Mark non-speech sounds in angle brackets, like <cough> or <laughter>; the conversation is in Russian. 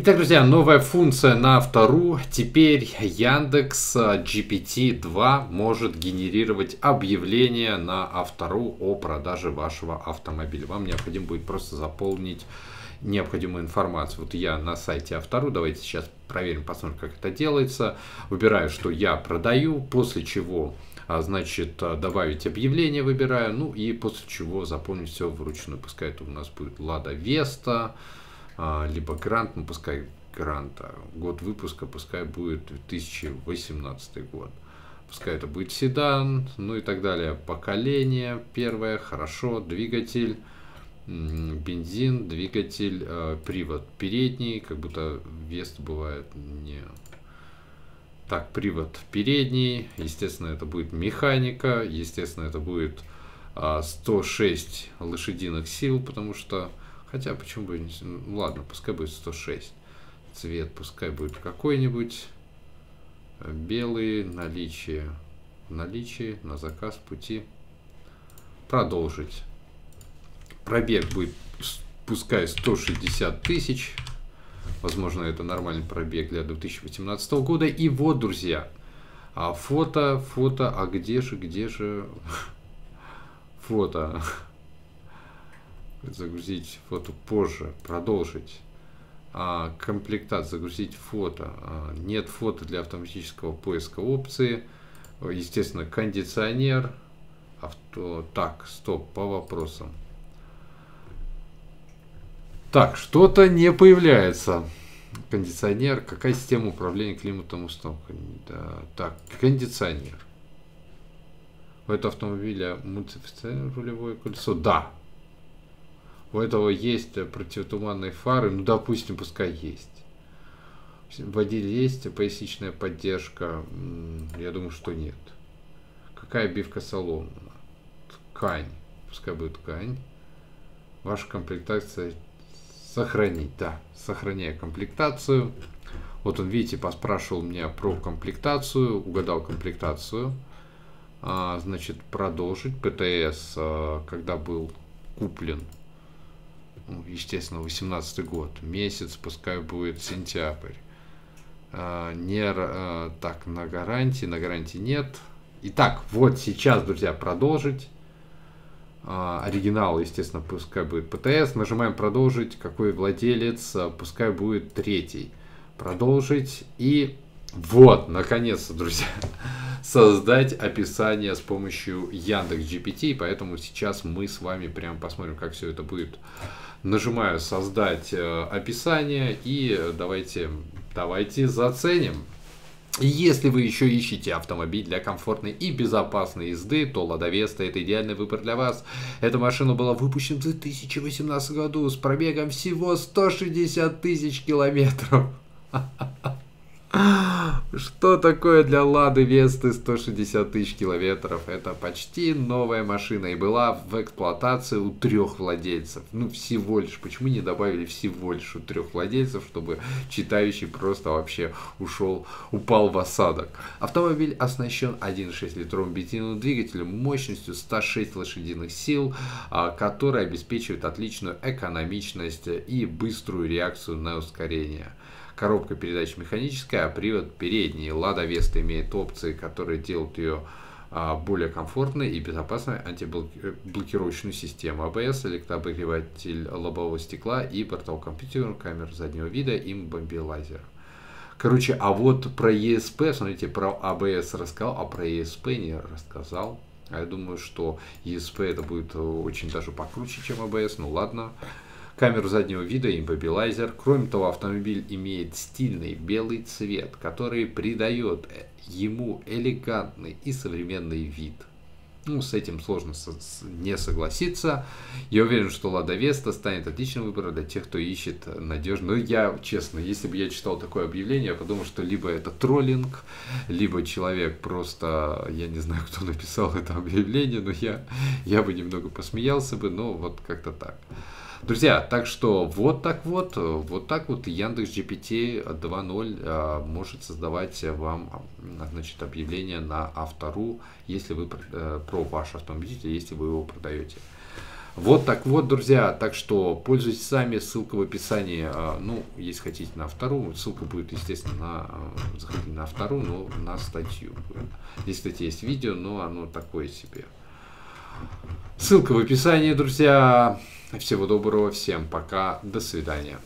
Итак, друзья, новая функция на вторую. Теперь Яндекс GPT-2 может генерировать объявление на автору о продаже вашего автомобиля. Вам необходимо будет просто заполнить необходимую информацию. Вот я на сайте автору, давайте сейчас проверим, посмотрим, как это делается. Выбираю, что я продаю, после чего а, значит, добавить объявление выбираю, ну и после чего заполнить все вручную. Пускай это у нас будет Лада Веста, а, либо грант, ну пускай гранта, год выпуска пускай будет 2018 год. Пускай это будет седан, ну и так далее. Поколение первое, хорошо, двигатель, бензин, двигатель, э, привод передний, как будто Вест бывает не... Так, привод передний, естественно, это будет механика, естественно, это будет 106 а, лошадиных сил, потому что Хотя, почему бы не... Ну, ладно, пускай будет 106. Цвет пускай будет какой-нибудь. Белый, наличие. Наличие, на заказ пути. Продолжить. Пробег будет пускай 160 тысяч. Возможно, это нормальный пробег для 2018 года. И вот, друзья, а фото, фото, а где же, где же <laughs> фото? Загрузить фото позже, продолжить. А, комплектат, загрузить фото. А, нет фото для автоматического поиска опции. Естественно, кондиционер. Авто. Так, стоп, по вопросам. Так, что-то не появляется. Кондиционер. Какая система управления климатом установка? Да, так, кондиционер. У этого автомобиля мультифицированное рулевое колесо? Да, у этого есть противотуманные фары, ну, допустим, пускай есть. В водителе есть поясничная поддержка? Я думаю, что нет. Какая обивка салона? Ткань. Пускай будет ткань. Ваша комплектация сохранить. Да, сохраняю комплектацию. Вот он, видите, поспрашивал меня про комплектацию, угадал комплектацию. А, значит, продолжить. ПТС, а, когда был куплен ну, естественно, 18 год, месяц, пускай будет сентябрь. А, не а, так на гарантии, на гарантии нет. Итак, вот сейчас, друзья, продолжить. А, оригинал, естественно, пускай будет ПТС. Нажимаем продолжить. Какой владелец, пускай будет третий. Продолжить. И вот, наконец-то, друзья, <laughs> создать описание с помощью Яндекс GPT. Поэтому сейчас мы с вами прямо посмотрим, как все это будет нажимаю создать э, описание и давайте, давайте заценим. Если вы еще ищете автомобиль для комфортной и безопасной езды, то Lada Vesta это идеальный выбор для вас. Эта машина была выпущена в 2018 году с пробегом всего 160 тысяч километров. <laughs> Что такое для Лады Весты 160 тысяч километров? Это почти новая машина и была в эксплуатации у трех владельцев. Ну, всего лишь. Почему не добавили всего лишь у трех владельцев, чтобы читающий просто вообще ушел, упал в осадок? Автомобиль оснащен 1.6 литровым бензиновым двигателем мощностью 106 лошадиных сил, а, который обеспечивает отличную экономичность и быструю реакцию на ускорение коробка передач механическая, а привод передний. Лада Веста имеет опции, которые делают ее а, более комфортной и безопасной антиблокировочную систему ABS, электрообогреватель лобового стекла и бортовой компьютер, камеру заднего вида и бомбилайзер. Короче, а вот про ESP, смотрите, про ABS рассказал, а про ESP не рассказал. А я думаю, что ESP это будет очень даже покруче, чем ABS, ну ладно камеру заднего вида и иммобилайзер. Кроме того, автомобиль имеет стильный белый цвет, который придает ему элегантный и современный вид. Ну, с этим сложно не согласиться. Я уверен, что Лада Веста станет отличным выбором для тех, кто ищет надежно. Но я, честно, если бы я читал такое объявление, я подумал, что либо это троллинг, либо человек просто, я не знаю, кто написал это объявление, но я, я бы немного посмеялся бы, но вот как-то так. Друзья, так что вот так вот, вот так вот Яндекс GPT 2.0 а, может создавать вам значит, объявление на автору, если вы э, про ваш автомобиль, если вы его продаете. Вот так вот, друзья. Так что пользуйтесь сами. Ссылка в описании. Ну, если хотите на вторую. Ссылка будет, естественно, на, заходите на вторую, но на статью. Здесь, кстати, есть видео, но оно такое себе. Ссылка в описании, друзья. Всего доброго всем. Пока. До свидания.